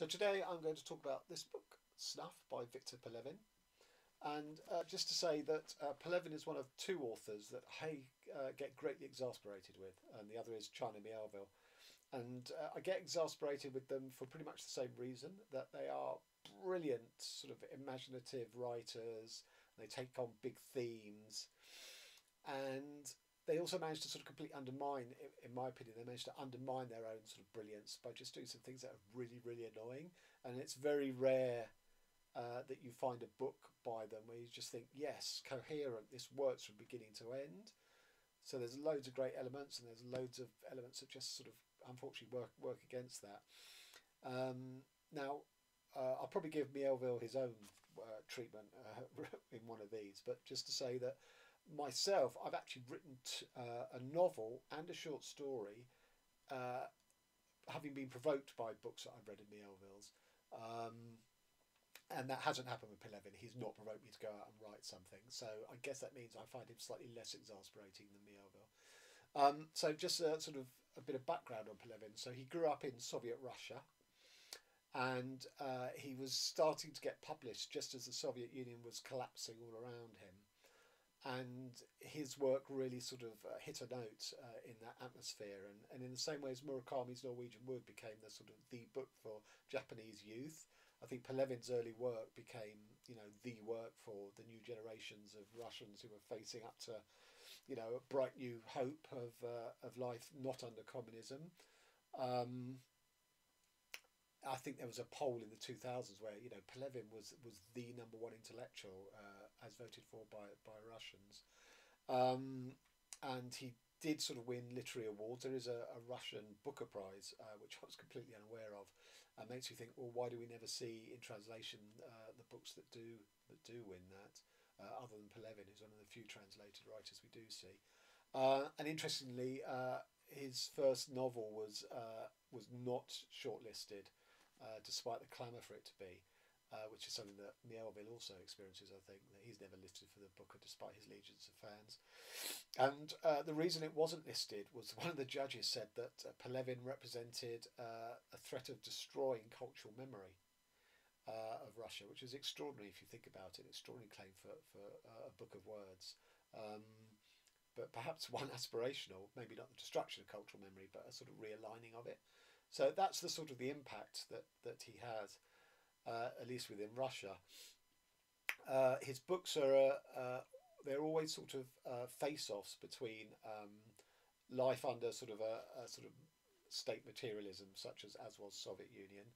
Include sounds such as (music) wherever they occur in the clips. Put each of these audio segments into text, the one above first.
So today I'm going to talk about this book, Snuff by Victor Pelevin. And uh, just to say that uh, Pelevin is one of two authors that I uh, get greatly exasperated with, and the other is China Miéville. And uh, I get exasperated with them for pretty much the same reason that they are brilliant, sort of imaginative writers. They take on big themes, and they also managed to sort of completely undermine, in my opinion, they managed to undermine their own sort of brilliance by just doing some things that are really, really annoying. And it's very rare uh, that you find a book by them where you just think, yes, coherent, this works from beginning to end. So there's loads of great elements, and there's loads of elements that just sort of unfortunately work work against that. Um, now, uh, I'll probably give Miéville his own uh, treatment uh, (laughs) in one of these, but just to say that myself, I've actually written t- uh, a novel and a short story, uh, having been provoked by books that I've read in Miéville's. Um, and that hasn't happened with Pelevin. He's not provoked me to go out and write something. So I guess that means I find him slightly less exasperating than Miéville. Um, so just a, sort of a bit of background on Pelevin. So he grew up in Soviet Russia and uh, he was starting to get published just as the Soviet Union was collapsing all around him. And his work really sort of uh, hit a note uh, in that atmosphere. And, and in the same way as Murakami's Norwegian Wood became the sort of the book for Japanese youth, I think Pelevin's early work became, you know, the work for the new generations of Russians who were facing up to, you know, a bright new hope of uh, of life not under communism. Um, I think there was a poll in the two thousands where you know Pelevin was was the number one intellectual uh, as voted for by by Russians, um, and he did sort of win literary awards. There is a, a Russian Booker Prize, uh, which I was completely unaware of, and makes you think, well, why do we never see in translation uh, the books that do that do win that, uh, other than Pelevin, who's one of the few translated writers we do see. Uh, and interestingly, uh, his first novel was uh, was not shortlisted despite the clamour for it to be, uh, which is something that Miéville also experiences, I think, that he's never listed for the Booker despite his legions of fans. And uh, the reason it wasn't listed was (laughs) one of the judges said that uh, Pelevin represented uh, a threat of destroying cultural memory. Uh, of Russia, which is extraordinary if you think about it, extraordinary claim for, for a book of words. Um, but perhaps (laughs) one aspirational, maybe not the destruction of cultural memory, but a sort of realigning of it. So that's the sort of the impact that that he has, uh, at least within Russia. Uh, his books are uh, uh they're always sort of uh, face-offs between um, life under sort of a, a, sort of state materialism, such as as was Soviet Union.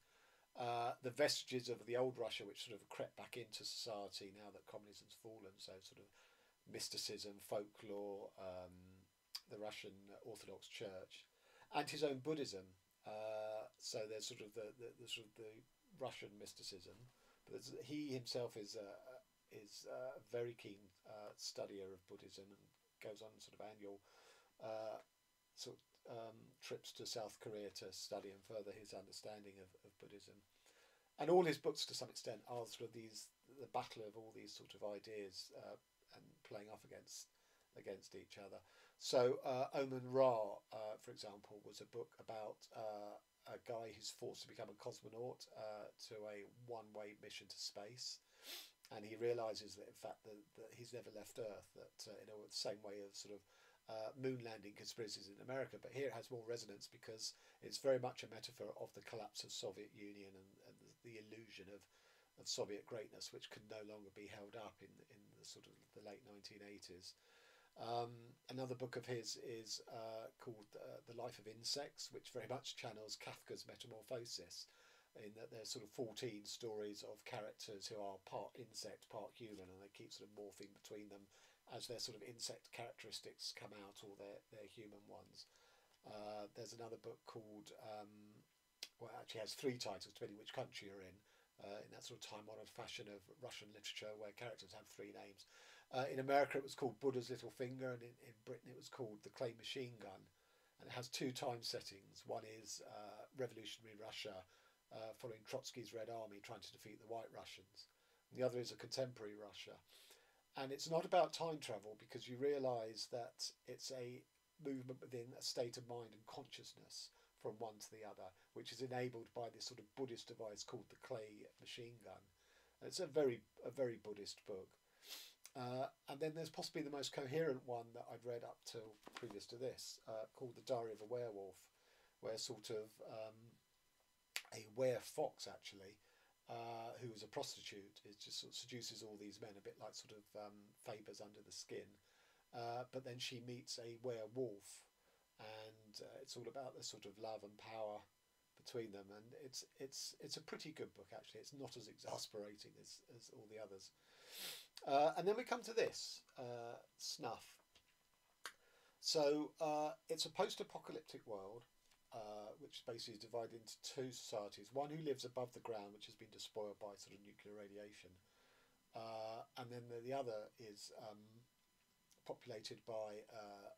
Uh, the vestiges of the old Russia, which sort of crept back into society now that communism's fallen, so sort of mysticism, folklore, um, the Russian Orthodox Church, and his own Buddhism, so there's sort of the, the, the, sort of the Russian mysticism, but he himself is a is a very keen uh, studier of Buddhism and goes on sort of annual uh, sort of, um, trips to South Korea to study and further his understanding of, of Buddhism. And all his books, to some extent, are sort of these the battle of all these sort of ideas uh, and playing off against against each other. So uh, Omen Ra, uh, for example, was a book about uh, a guy who's forced to become a cosmonaut uh, to a one-way mission to space, and he realizes that in fact that, that he's never left Earth. That uh, in the same way of sort of uh, moon landing conspiracies in America, but here it has more resonance because it's very much a metaphor of the collapse of Soviet Union and, and the, the illusion of of Soviet greatness, which could no longer be held up in in the sort of the late nineteen eighties. Um, another book of his is uh, called uh, The Life of Insects, which very much channels Kafka's Metamorphosis, in that there's sort of 14 stories of characters who are part insect, part human, and they keep sort of morphing between them as their sort of insect characteristics come out or their, their human ones. Uh, there's another book called, um, well, actually has three titles, depending which country you're in uh, in that sort of time honoured fashion of Russian literature where characters have three names. Uh, in America, it was called Buddha's Little Finger, and in, in Britain, it was called The Clay Machine Gun. And it has two time settings. One is uh, revolutionary Russia uh, following Trotsky's Red Army trying to defeat the White Russians. And the other is a contemporary Russia. And it's not about time travel because you realise that it's a movement within a state of mind and consciousness from one to the other, which is enabled by this sort of Buddhist device called the clay machine gun. It's a very a very Buddhist book. Uh, and then there's possibly the most coherent one that I'd read up till previous to this, uh, called The Diary of a Werewolf, where sort of um, a were fox actually, uh, who is a prostitute, is just sort of seduces all these men, a bit like sort of um, Faber's Under the Skin. Uh, but then she meets a werewolf, and uh, it's all about the sort of love and power between them. And it's it's it's a pretty good book actually. It's not as exasperating as, as all the others. Uh, and then we come to this uh, snuff. So uh, it's a post-apocalyptic world, uh, which basically is divided into two societies. One who lives above the ground, which has been despoiled by sort of nuclear radiation, uh, and then the, the other is um, populated by uh,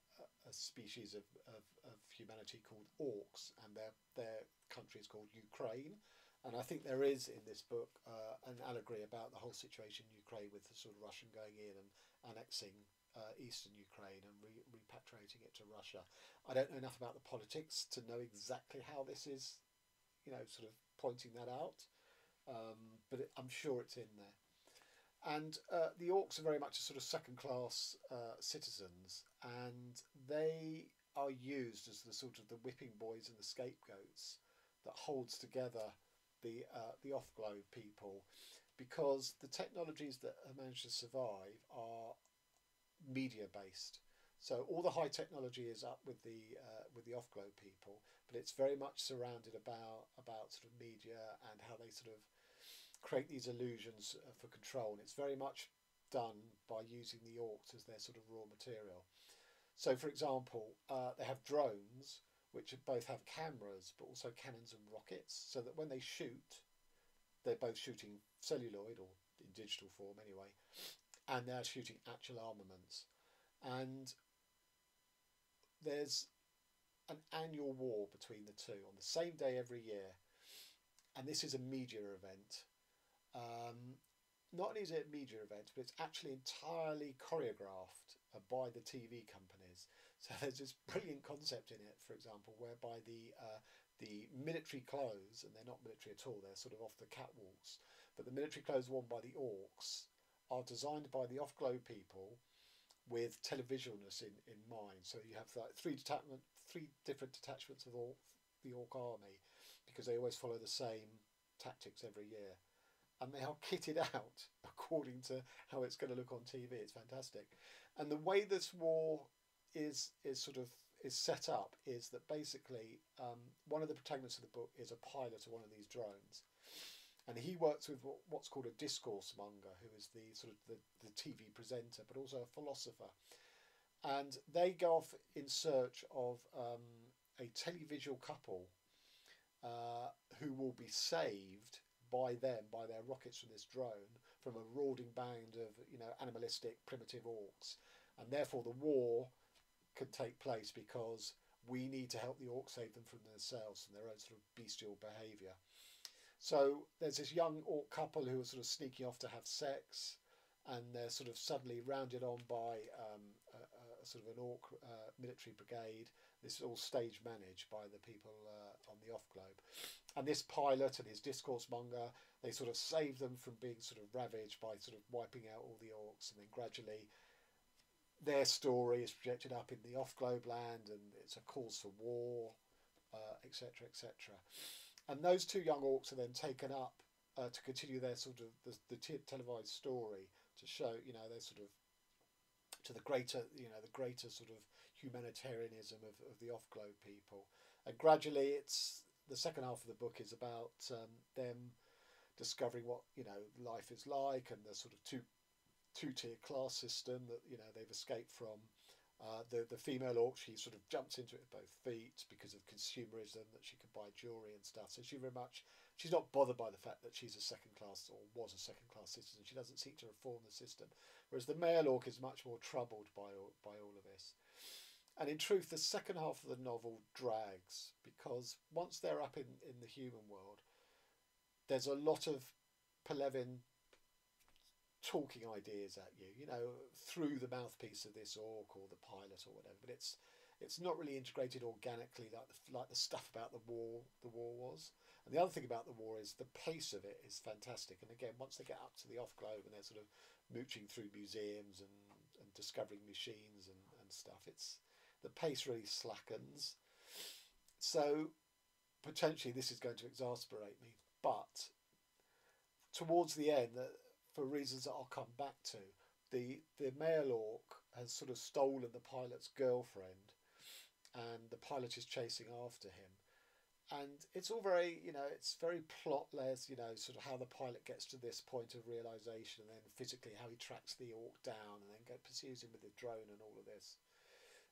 a species of, of, of, humanity called orcs, and their their country is called Ukraine. And I think there is in this book uh, an allegory about the whole situation in Ukraine with the sort of Russian going in and annexing uh, eastern Ukraine and re- repatriating it to Russia. I don't know enough about the politics to know exactly how this is, you know, sort of pointing that out, um, but it, I'm sure it's in there. And uh, the orcs are very much a sort of second class uh, citizens, and they are used as the sort of the whipping boys and the scapegoats that holds together the uh, the off globe people because the technologies that have managed to survive are media based. So all the high technology is up with the uh, with the off globe people, but it's very much surrounded about about sort of media and how they sort of create these illusions uh, for control. And it's very much done by using the orcs as their sort of raw material. So, for example, uh, they have drones which both have cameras but also cannons and rockets, so that when they shoot, they're both shooting celluloid or in digital form anyway, and they're shooting actual armaments. And there's an annual war between the two on the same day every year, and this is a media event. Um, not only is it a media event, but it's actually entirely choreographed uh, by the TV companies. So (laughs) there's this brilliant concept in it, for example, whereby the uh, the military clothes, and they're not military at all, they're sort of off the catwalks, but the military clothes worn by the orcs are designed by the off-globe people with televisualness in, in mind. So you have like three detachment, three different detachments of all the orc army, because they always follow the same tactics every year, and they are (laughs) kitted out according to how it's going to look on TV. It's fantastic, and the way this war is is sort of is set up is that basically um, one of the protagonists of the book is a pilot of one of these drones, and he works with what's called a discourse monger, who is the sort of the, the TV presenter, but also a philosopher, and they go off in search of um, a televisual couple uh, who will be saved by them by their rockets from this drone from a marauding band of you know animalistic primitive orcs, and therefore the war could take place because we need to help the orcs save them from themselves and their own sort of bestial behaviour. So there's this young orc couple who are sort of sneaking off to have sex, and they're sort of suddenly rounded on by um, a, a, sort of an orc uh, military brigade. This is all stage managed by the people uh, on the off globe, and this pilot and his discourse monger they sort of save them from being sort of ravaged by sort of wiping out all the orcs, and then gradually their story is projected up in the off globe land and it's a cause for war, etc., uh, etc. Et and those two young orcs are then taken up uh, to continue their sort of the, the televised story to show, you know, their sort of to the greater, you know, the greater sort of humanitarianism of, of the off globe people. And gradually, it's the second half of the book is about um, them discovering what you know life is like and the sort of two two tier class system that you know they've escaped from. Uh, the the female orc she sort of jumps into it with both feet because of consumerism that she can buy jewelry and stuff. So she very much she's not bothered by the fact that she's a second class or was a second class citizen. She doesn't seek to reform the system, whereas the male orc is much more troubled by all, by all of this. And in truth, the second half of the novel drags because once they're up in, in the human world, there's a lot of Pelevin talking ideas at you, you know, through the mouthpiece of this orc or the pilot or whatever. But it's it's not really integrated organically like the, like the stuff about the war the war was. And the other thing about the war is the pace of it is fantastic. And again, once they get up to the off globe and they're sort of mooching through museums and, and discovering machines and, and stuff, it's the pace really slackens. So potentially this is going to exasperate me. But towards the end, uh, for reasons that I'll come back to, the the male orc has sort of stolen the pilot's girlfriend, and the pilot is chasing after him. And it's all very, you know, it's very plotless, you know, sort of how the pilot gets to this point of realization, and then physically how he tracks the orc down, and then go, pursues him with the drone and all of this.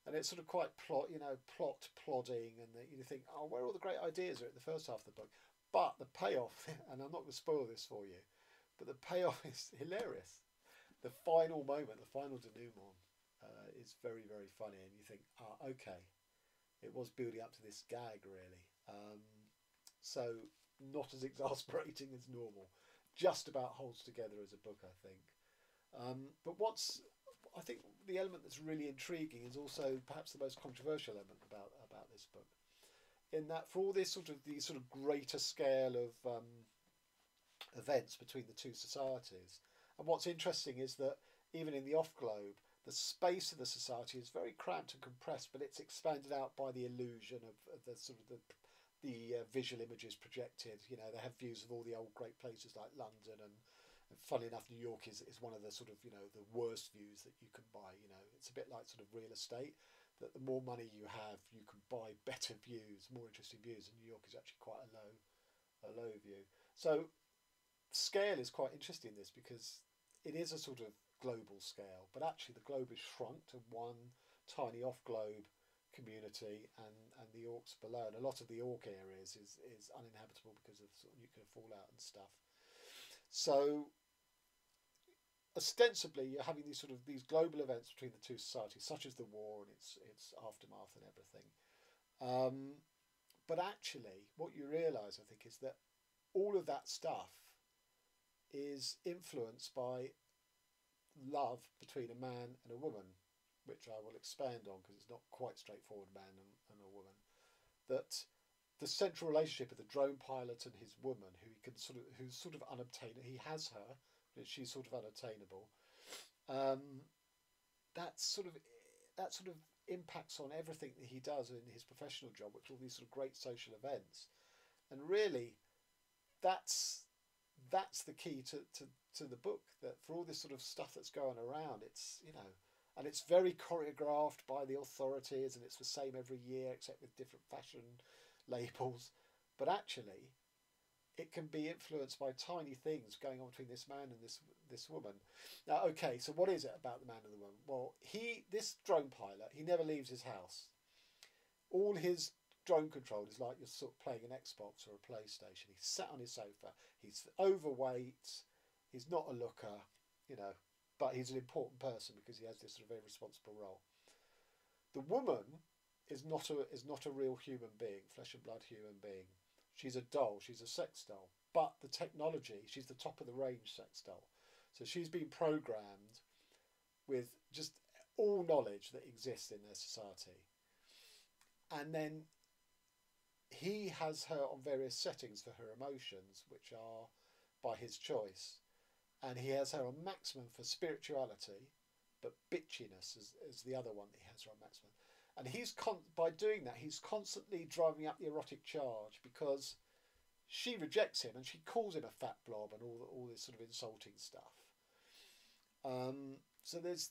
And it's sort of quite plot, you know, plot plodding, and you think, oh, where all the great ideas are at the first half of the book. But the payoff, (laughs) and I'm not going to spoil this for you, but the payoff (laughs) is hilarious. The final moment, the final denouement, uh, is very, very funny, and you think, ah, okay, it was building up to this gag, really. Um, so not as (laughs) exasperating as normal. Just about holds together as a book, I think. Um, but what's I think the element that's really intriguing is also perhaps the most controversial element about about this book, in that for all this sort of the sort of greater scale of um, events between the two societies, and what's interesting is that even in the off globe, the space of the society is very cramped and compressed, but it's expanded out by the illusion of, the sort of the the uh, visual images projected. You know, they have views of all the old great places like London and, and funny enough, New York is, is one of the sort of, you know, the worst views that you can buy. You know, it's a bit like sort of real estate that the more money you have, you can buy better (laughs) views, more interesting views. And New York is actually quite a low, a low view. So scale is quite interesting in this because it is a sort of global scale, but actually the globe is shrunk to one tiny off globe community and, and the orcs below. And a lot of the orc areas is, is uninhabitable because of, sort of nuclear fallout and stuff. So ostensibly you're having these sort of these global events between the two societies, such as the war and its its aftermath and everything. Um, but actually, what you realise, I think, is that all of that stuff is influenced by love between a man and a woman which I will expand on because it's not quite straightforward, man and, and a woman, that the central relationship of the drone pilot and his woman, who he can sort of, who's sort of unobtainable, he has her, but she's sort of unattainable. Um, that sort of that sort of impacts on everything that he does in his professional job, which all these sort of great social events, and really, that's that's the key to, to, to the book. That for all this sort of stuff that's going around, it's you know and it's very choreographed by the authorities and it's the same every year except with different fashion (laughs) labels. But actually it can be influenced by tiny things going on between this man and this this woman. Now okay so what is it about the man and the woman? Well he this drone pilot he never leaves his house. All his drone control is like you're sort of playing an xbox or a playstation he's sat on his sofa he's overweight he's not a looker you know but he's an important person because he has this sort of very responsible role. The woman is not a is not a real human being, flesh and blood human being. She's a doll. She's a sex doll. But the technology, she's the top of the range sex doll. So she's been programmed with just all knowledge that exists in their society. And then he has her on various settings for her emotions, which are by his choice and he has her on maximum for spirituality, but bitchiness is, is the other one that he has her on maximum. And he's con- by doing that, he's constantly driving up the erotic charge because she rejects him and she calls him a fat blob and all all this sort of insulting stuff. Um, so there's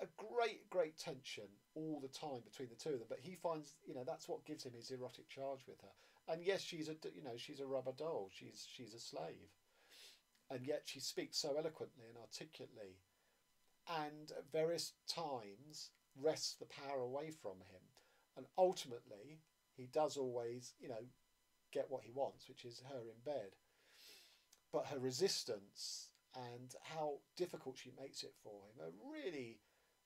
a great great tension all the time between the two of them. But he finds you know that's what gives him his erotic charge with her. And yes, she's a you know she's a rubber doll. She's she's a slave and yet she speaks so eloquently and articulately, and at various times wrests the power away from him. And ultimately, he does always, you know, get what he wants, which is her in bed. But her resistance and how difficult she makes it for him are really,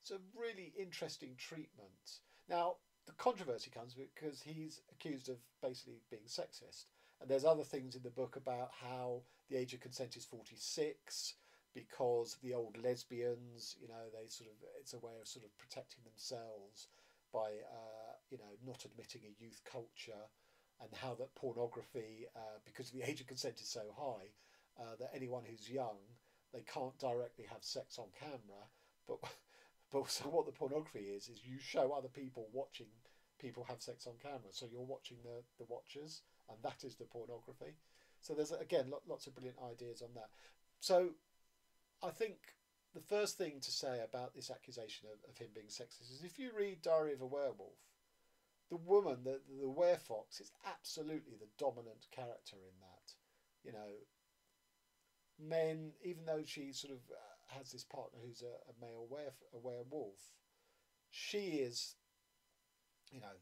it's a really interesting treatment. Now, the controversy comes because he's accused of basically being sexist. And there's other things in the book about how the age of consent is 46 because the old lesbians, you know, they sort of, it's a way of sort of protecting themselves. by uh, you know not admitting a youth culture and how that pornography, uh, because the age of consent is so high, uh, that anyone who's young they can't directly have sex on camera, but but so what the pornography is is you show other people watching people have sex on camera, so you're watching the the watchers, and that is the pornography. So there's again lots of brilliant ideas on that. So I think the first thing to say about this accusation of, of him being sexist is if you read Diary of a Werewolf, the woman, the the werefox, is absolutely the dominant character in that. You know, men, even though she sort of uh, has this partner who's a, a male were a werewolf, she is, you know,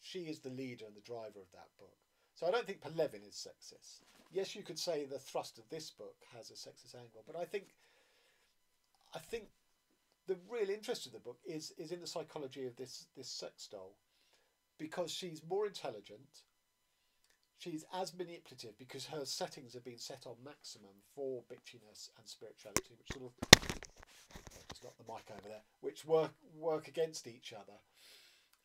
she is the leader and the driver of that book. So I don't think Pelevin is sexist. Yes, you could say the thrust of this book has a sexist angle, but I think, I think, the real interest of the book is is in the psychology of this this sex doll, because she's more intelligent, she's as manipulative because her settings have been set on maximum for bitchiness and spirituality, which sort of just got the mic over there, which work work against each other.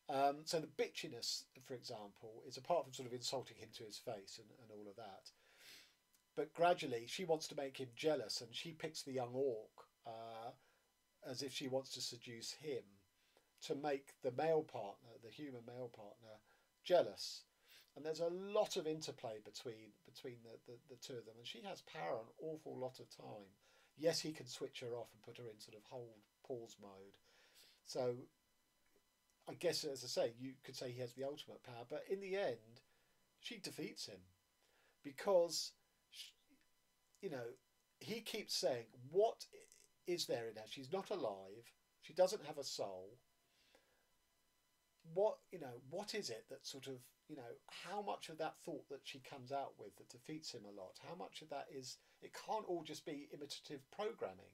Um, so the bitchiness, for example, is apart from sort of insulting him to his face and, and all of that. But gradually, she wants to make him jealous, and she picks the young orc uh, as if she wants to seduce him to make the male partner, the human male partner, jealous and there's a lot of interplay between between the, the, the two of them, and she has power an awful lot of time. Yes, he can switch her off and put her in sort of hold pause mode. So, I guess as I say, you could say he has the ultimate power, but in the end, she defeats him because, she, you know, he keeps saying, "What is there in her? She's not alive. She doesn't have a soul." What you know? What is it that sort of you know, how much of that thought that she comes out with that defeats him a lot, how much of that is, it can't all just be imitative programming.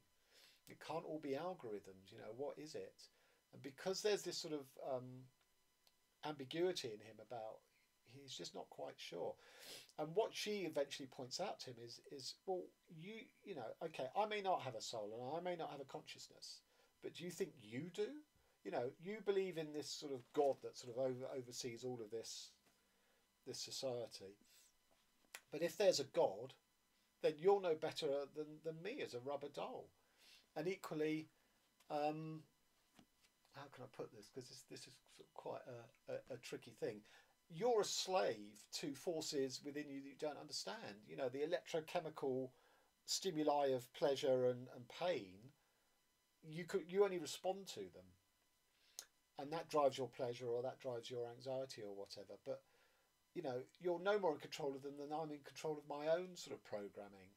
It can't all be algorithms, you know, what is it? And because there's this sort of um, ambiguity in him about, he's just not quite sure. And what she eventually points out to him is, is well, you, you know, okay, I may not have a soul and I may not have a consciousness, but do you think you do? You know, you believe in this sort of God that sort of over, oversees all of this this society. But if there's a God, then you're no better than, than me as a rubber doll. And equally, um, how can I put this? Because this, this is quite a, a, a, tricky thing. You're a slave to forces within you that you don't understand. You know, the electrochemical stimuli of pleasure and, and pain, you could you only respond to them. And that drives your pleasure or that drives your anxiety or whatever. But you know, you're no more in control of them than I'm in control of my own sort of programming.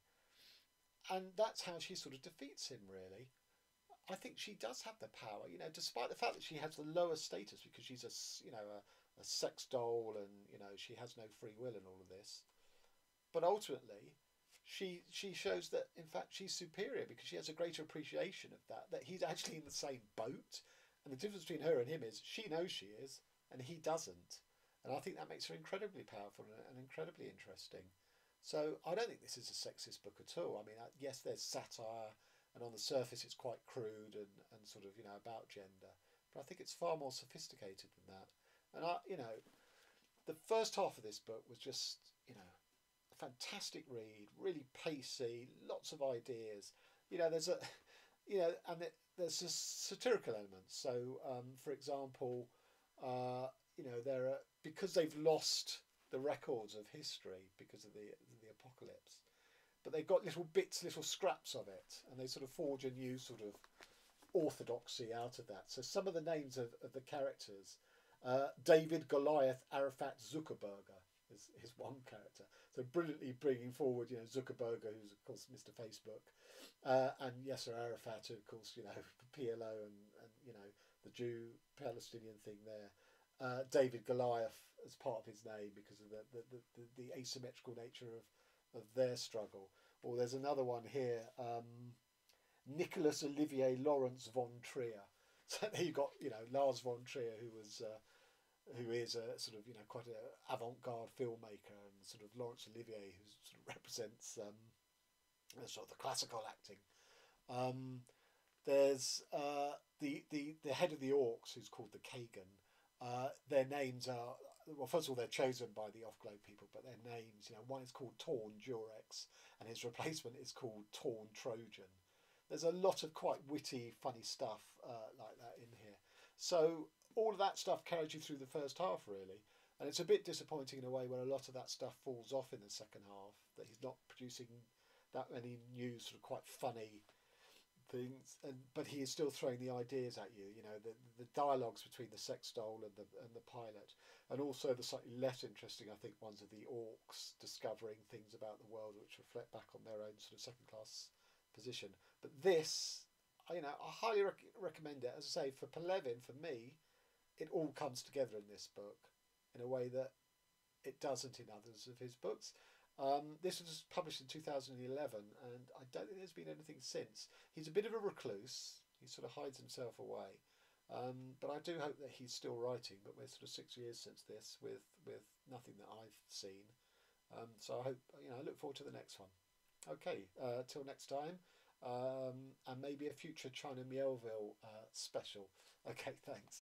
And that's how she sort of defeats him, really. I think she does have the power, you know, despite the fact that she has the lowest status because she's a, you know, a, a sex doll and, you know, she has no free will and all of this. But ultimately, she she shows that in fact she's superior because she has a greater appreciation of that that he's actually in the same boat and the difference between her and him is she knows she is and he doesn't and I think that makes her incredibly powerful and, incredibly interesting. So I don't think this is a sexist book at all. I mean, uh, yes, there's satire, and on the surface it's quite crude and, and sort of, you know, about gender. But I think it's far more sophisticated than that. And I, you know, the first half of this book was just, you know, a fantastic read, really pacey, lots of ideas. You know, there's a, (laughs) you know, and it, there's satirical elements. So, um, for example, uh, you know, there are because they've lost the records of history because of the the apocalypse, but they've got little bits, little scraps of it, and they sort of forge a new sort of orthodoxy out of that. So some of the names of, of the characters, uh, David Goliath Arafat Zuckerberger is, is one character. So brilliantly bringing forward, you know, Zuckerberg, who's of course Mr. Facebook, uh, and Yasser Arafat, who of course, you know, (laughs) PLO and, and you know, the Jew Palestinian thing there uh, David Goliath as part of his name because of the, the, the, the, asymmetrical nature of, of their struggle. Or there's another one here, um, Nicholas Olivier Lawrence von Trier. (laughs) So there you got, you know, Lars von Trier, who was, uh, who is a sort of, you know, quite an avant-garde filmmaker, and sort of Laurence Olivier, who sort of (laughs) represents um, sort of the classical acting. Um, there's uh, the, the the head of the Orcs, who's called the Kagan, Uh, their names are well, first of all, they're chosen by the off globe people, but their names, you know, one is called Torn Durex, and his replacement is called Torn Trojan. There's a lot of quite witty, funny stuff uh, like that in here. So all of that stuff carried you through the first half, really. And it's a bit disappointing in a way where a lot of that stuff falls off in the second half, that he's not producing that many new, sort of quite funny things, and but he is still throwing the ideas at you. You know, the the dialogues between the sex doll and the and the pilot, and also the slightly less interesting, I think, ones of the orcs discovering things about the world which reflect back on their own sort of second class position. But this, you know, I highly rec- recommend it. As I say, for Pelevin, for me, it all comes together in this book in a way that it doesn't in others of his books. Um, this was published in 2011, and I don't think there's been anything since. He's a bit of a recluse. He sort of hides himself away. Um, but I do hope that he's still writing. But we're sort of six years since this, with with nothing that I've seen. Um, so I hope you know. I look forward to the next one. Okay, uh, till next time, um, and maybe a future China Miéville uh, special. (laughs) Okay, thanks.